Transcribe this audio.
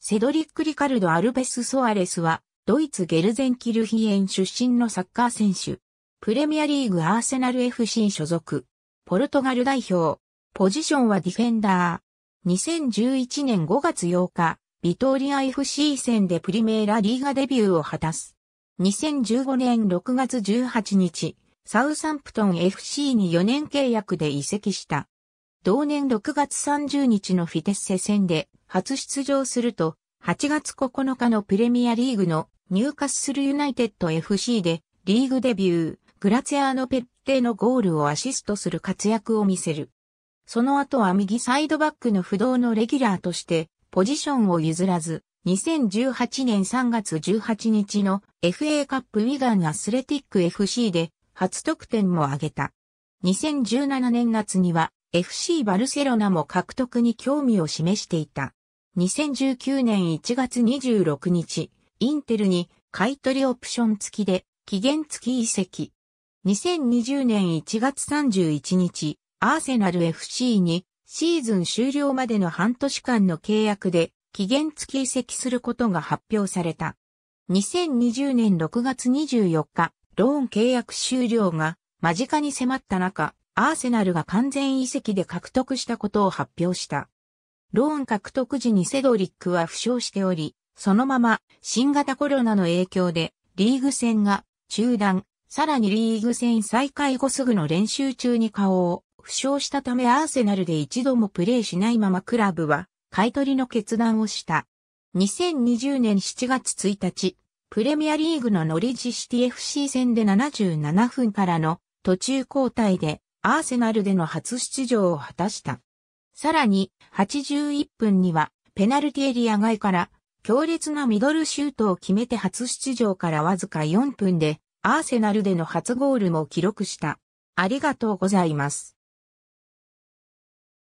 セドリック・リカルド・アルベス・ソアレスは、ドイツ・ゲルゼンキルヒエン出身のサッカー選手。プレミアリーグ・アーセナル FC 所属。ポルトガル代表。ポジションはディフェンダー。2011年5月8日、ビトーリア FC 戦でプリメーラリーガデビューを果たす。2015年6月18日、サウサンプトン FC に4年契約で移籍した。同年6月30日のフィテッセ戦で初出場すると、8月9日のプレミアリーグのニューカッスルユナイテッド FC でリーグデビュー、グラツィアーノ・ペッレのゴールをアシストする活躍を見せる。その後は右サイドバックの不動のレギュラーとしてポジションを譲らず、2018年3月18日の FA カップウィガンアスレティック FC で初得点も挙げた。2017年夏には FC バルセロナも獲得に興味を示していた。2019年1月26日、インテルに買取オプション付きで期限付き移籍。2020年1月31日、アーセナル FC にシーズン終了までの半年間の契約で期限付き移籍することが発表された。2020年6月24日、ローン契約終了が間近に迫った中、アーセナルが完全移籍で獲得したことを発表した。ローン獲得時にセドリックは負傷しており、そのまま新型コロナの影響でリーグ戦が中断、さらにリーグ戦再開後すぐの練習中に顔を負傷したためアーセナルで一度もプレーしないままクラブは買取の決断をした。2020年7月1日、プレミアリーグのノリジシティ FC 戦で77分からの途中交代でアーセナルでの初出場を果たした。さらに、81分には、ペナルティエリア外から、強烈なミドルシュートを決めて初出場からわずか4分で、アーセナルでの初ゴールも記録した。ありがとうございます。